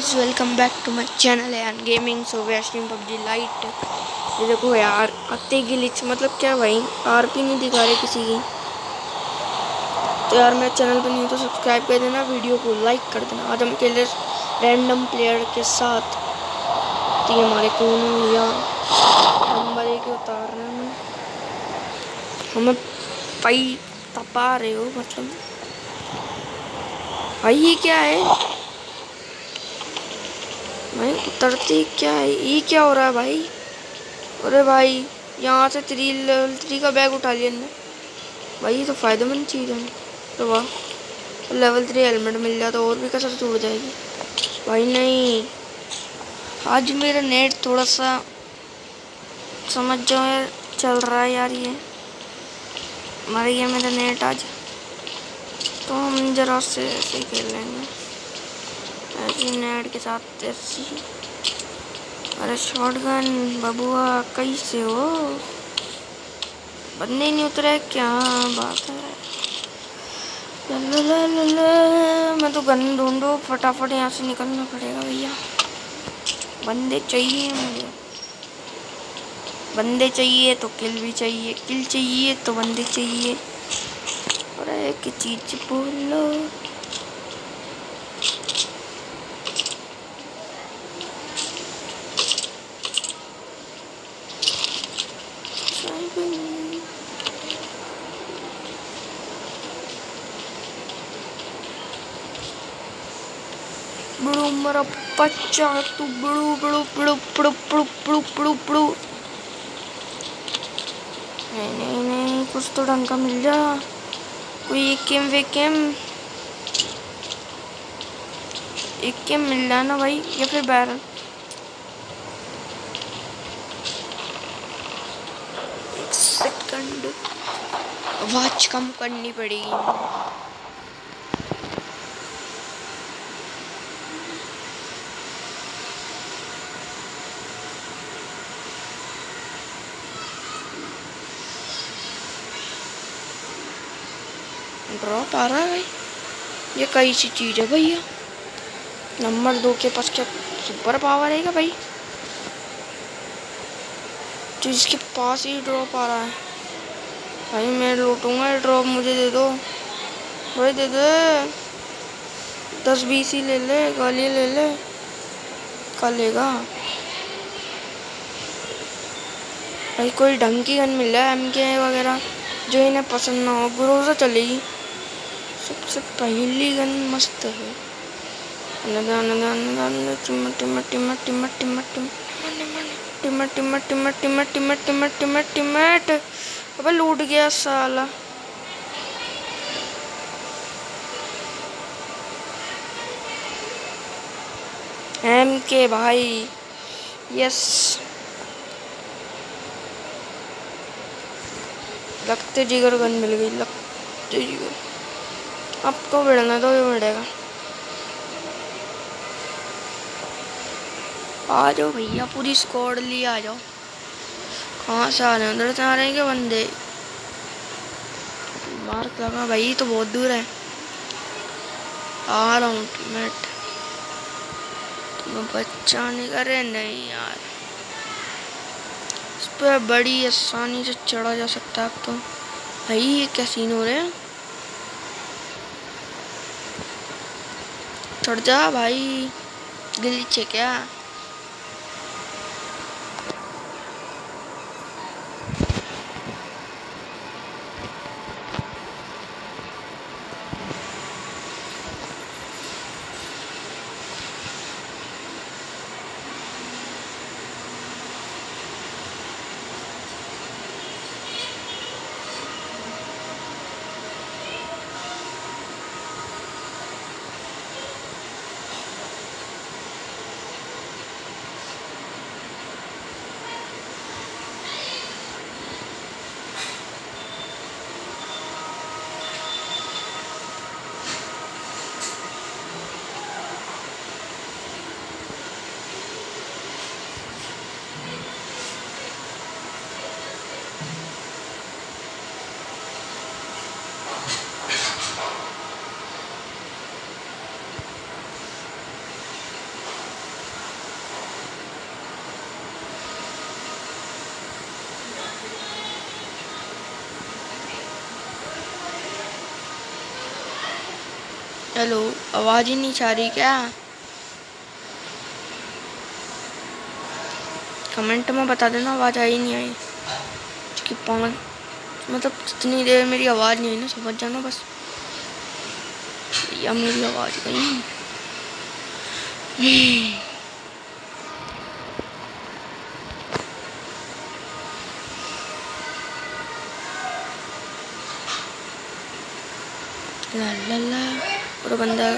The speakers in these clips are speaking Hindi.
Guys welcome back to my channel and gaming so we stream PUBG lite ये देखो यार, आते गिलिच मतलब क्या भाई? आरपी नहीं दिखा रहे किसी की। तो यार, मेरे चैनल पे नहीं तो सब्सक्राइब कर देना वीडियो को लाइक कर देना। आज हम खेल रैंडम प्लेयर के साथ। तो ये हमारे कौन भैया नंबर एक उतार रहे हैं हमें। पाई तपा रहे हो मतलब। भाई, ये क्या है? भाई, उतरती क्या है? ये क्या हो रहा है भाई? अरे भाई, यहाँ से थ्री लेवल थ्री का बैग उठा लिया ने भाई, ये तो फ़ायदेमंद चीज़ है। तो वाह तो लेवल थ्री हेलमेट मिल जाए तो और भी कसर टूट जाएगी। भाई, नहीं। आज मेरा नेट थोड़ा सा समझ जाओ यार, चल रहा है यार ये। मर गया मेरा नेट आज। तो हम जरा से ऐसे खेल लेंगे। ऐसे नेट के साथ ऐसी अरे शॉटगन बबुआ, कैसे हो? बंदे नहीं उतरे क्या? बात है। मैं तो गन ढूंढो, फटाफट यहाँ से निकलना पड़ेगा भैया। बंदे चाहिए मुझे। बंदे चाहिए तो किल भी चाहिए। किल चाहिए तो बंदे चाहिए। और एक चीज़ बोलो बड़ू बच्चा तू बड़ू बड़ू बड़ू बड़ू बड़ू बड़ू बड़ू। बड़ू नहीं नहीं नहीं, कुछ तो ढंग का मिल जा। कोई एक गेम, वे गेम। एक गेम मिल रहा ना भाई, या फिर बैरल? सेकंड आवाज़ कम करनी पड़ेगी। ड्रॉप आ रहा है। ये कई सी चीज़ है भैया। नंबर दो के पास क्या सुपर पावर है क्या भाई? तो इसके पास ही ड्रॉप आ रहा है। भाई मैं लूटूँगा ड्रॉप मुझे दे दो। भाई दे दे। दस, बीस ही ले ले गाली ले ले। का लेगा। भाई कोई ढंग की गन मिल है एम के वगैरह, जो इन्हें पसंद ना हो गुरोजा चलेगी। सबसे पहली गन मस्त है अबे लूट गया साला एम के भाई यस लगते जिगर गन मिल गई लगते जिगर आपको भिड़ना तो भी मिलेगा आ जाओ भैया, पूरी स्क्वाड लिए आ जाओ। कहाँ से आ रहे हैं? उधर से आ रहे हैं क्या बंदे? मार्क लगा भाई तो बहुत दूर है। आ रहा हूँ टीमेट बच्चा नहीं कर नहीं यार। इस पर बड़ी आसानी से चढ़ा जा सकता है तो। भाई, ये क्या सीन हो रहे हैं? चढ़ जा भाई। गिलीच है। क्या हेलो, आवाज़ ही नहीं आ रही क्या? कमेंट में बता देना, आवाज़ आई नहीं आई। कि पाँच मतलब जितनी देर मेरी आवाज़ नहीं आई ना, समझ जाना बस। या मेरी आवाज़ गई। ला। ला ला और बंदा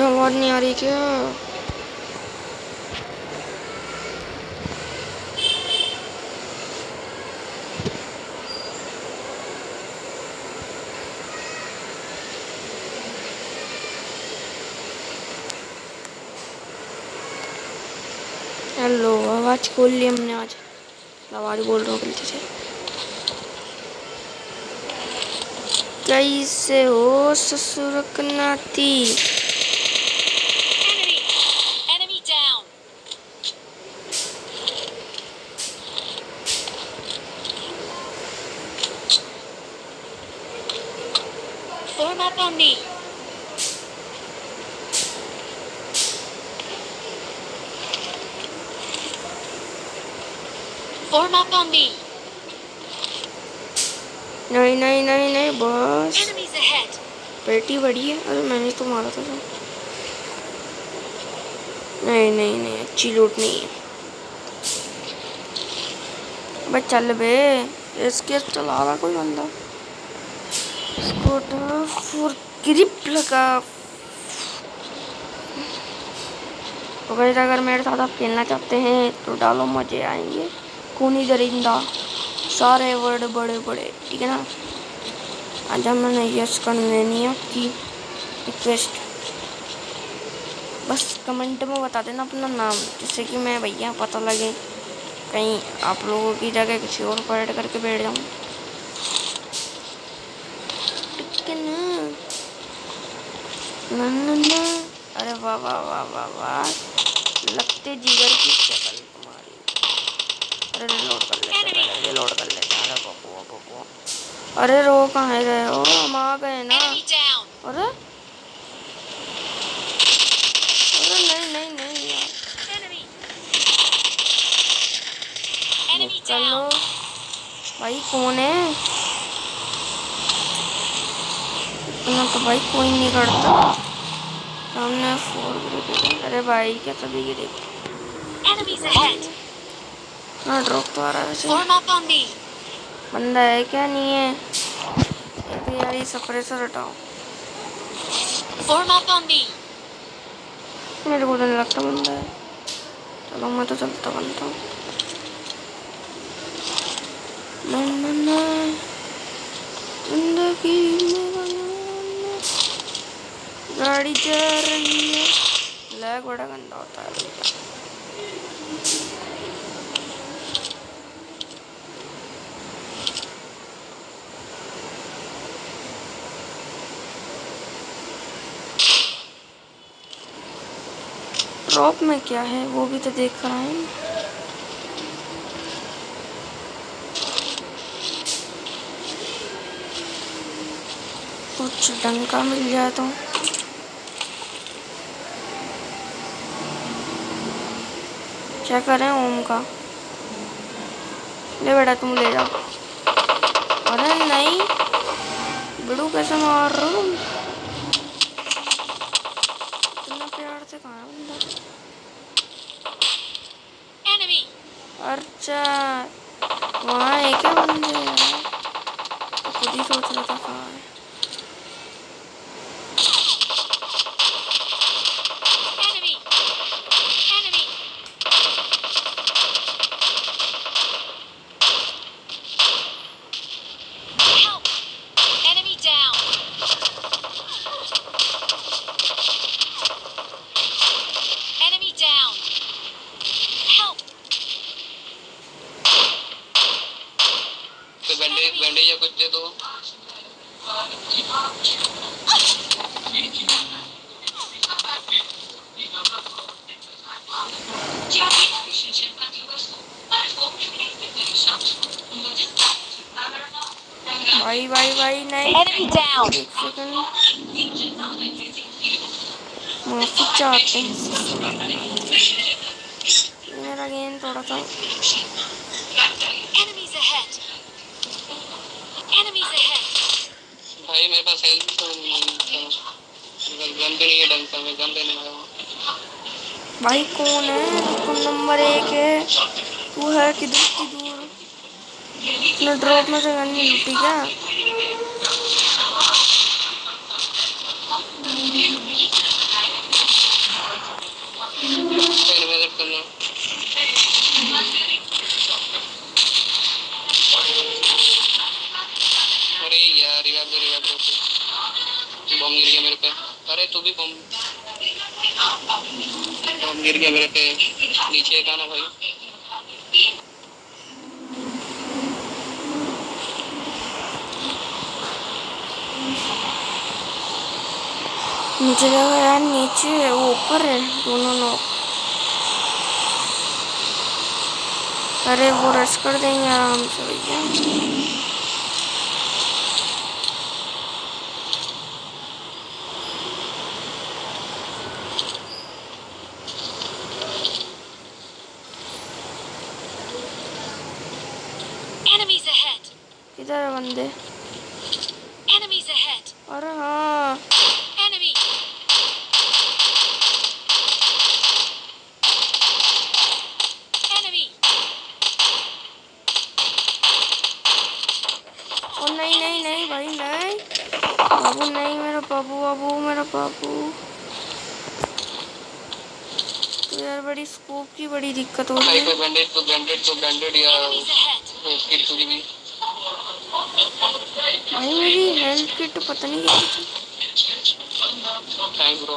फिर आवाज़ नहीं आ रही क्या? हेलो आवाज़ खोल ली हमने आज। आवाज़ बोल रहा हूँ से। कैसे हो ससुर on me. Form up on me. नहीं नहीं नहीं नहीं बस. पेटी बड़ी है अरे मैंने तो मारा था नहीं नहीं नहीं अच्छी लूट नहीं है बस चल बे इसके चला रहा कोई बंदा स्कूटर फॉर लगा तो अगर मेरे साथ आप खेलना चाहते हैं तो डालो, मज़े आएँगे। कूनी दरिंदा सारे वर्ड बड़े बड़े, ठीक है ना? आज मैंने यस है आपकी रिक्वेस्ट बस कमेंट में बता देना अपना नाम, जिससे कि मैं भैया पता लगे, कहीं आप लोगों की जगह किसी और को ऐड करके बैठ जाऊँ ठीक है ना ना ना ना अरे वाह वाह वाह वाह वाह। लगते जिगर की शक्ल तुम्हारी। अरे रिलोड कर लेते हैं रिलोड कर लेते। हैं अरे बकुआ बकुआ अरे रो कहाँ गए हो? हम आ गए ना। अरे? अरे नहीं नहीं नहीं यार। चलो भाई कौन है? इतना तो भाई कोई नहीं करता। सामने फोर अरे भाई क्या सभी गिरे हाँ ड्रॉप तो आ रहा है वैसे. बंदा है क्या? नहीं है। तो यार ये सप्रेसर हटाओ. मेरे को नहीं लगता बंदा है। चलो मैं तो चलता बनता हूँ। ज़िंदगी। गाड़ी जा रही है। लैग बड़ा गंदा होता है। ड्रॉप में क्या है, वो भी तो देख रहा आए कुछ डंका मिल जाए तो। क्या करें ओम का। ले बेटा तुम ले जाओ। अरे नहीं बिड़ू कैसे मार रहे हो? इतना प्यार से कहाँ है बंदा? अच्छा वहाँ है क्या बंदे तो खुद ही सोच रहा था कहाँ माफ़ी चाहते हैं? मेरा थोड़ा सा. भाई मेरे पास हेल्थ गन भी नहीं है मैं गन लेने हूँ भाई कौन है तुम नंबर एक है। तू है किधर की दूर? ड्रॉप में से गन नहीं लूटी क्या कोई मदद करना अरे यार रिवाइव दो रिवाइव दो बम गिर गया मेरे पे अरे तू भी बम बम गिर गया मेरे पे नीचे एक आना भाई। नीचे देखो यार नीचे है, वो ऊपर है दोनों लोग। अरे वो रश कर देंगे आराम से भैया Enemies ahead. किधर है बंदे अरे हाँ. ओ नहीं नहीं नहीं भाई नहीं बाबू नहीं मेरा बाबू बाबू मेरा बाबू तो यार बड़ी स्कोप की बड़ी दिक्कत हो रही है कोई बैंडेड तो बैंडेड तो बैंडेड या Enemies ahead. किट तुझे भी भाई मेरी हेल्थ किट तो पता नहीं कितनी थी थैंक्स ब्रो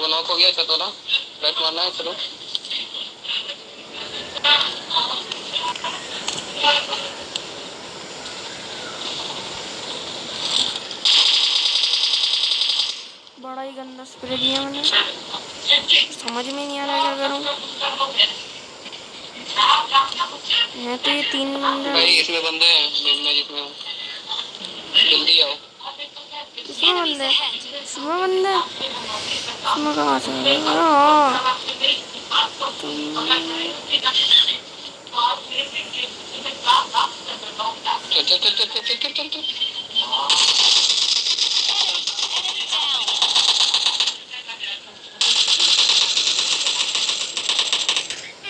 वो नॉक हो गया चलो ना? राइट मारना है चलो। बड़ा ही गंदा स्प्रे दिया मैंने। समझ में नहीं आ रहा क्या करूँ। मैं तो ये तीन बंदे भाई इसमें बंदे हैं मैं जिसमें हूँ। हाँ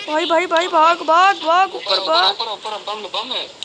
भाई भाई भाई भाग भाग भाग ऊपर ऊपर ऊपर बम बम है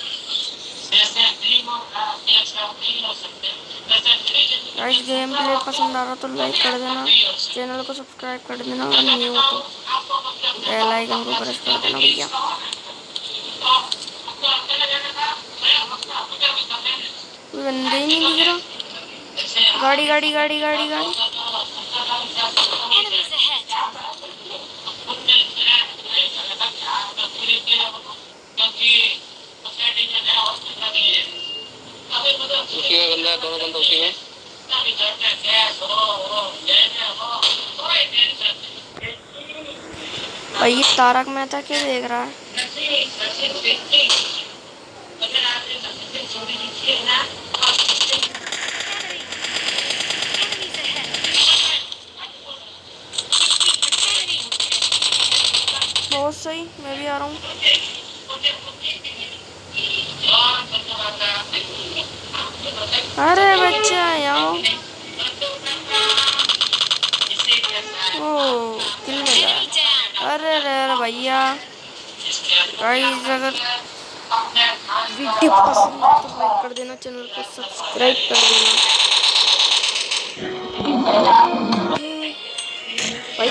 गाइस गेम प्ले पसंद आ रहा तो लाइक कर देना। चैनल को सब्सक्राइब कर देना अगर न्यू हो तो बेल आइकन को प्रेस कर देना भैया। कोई बंदे ही नहीं दिख रहा। गाड़ी गाड़ी गाड़ी गाड़ी गाड़ी। उसी है दोनों ये तारक मेहता क्या देख रहा है. बहुत सही, मैं भी आ रहा हूँ अरे बच्चे आओ ओ अरे अरे अरे भैया। गाइस अगर वीडियो पसंद तो लाइक कर देना, चैनल को सब्सक्राइब कर देना। भाई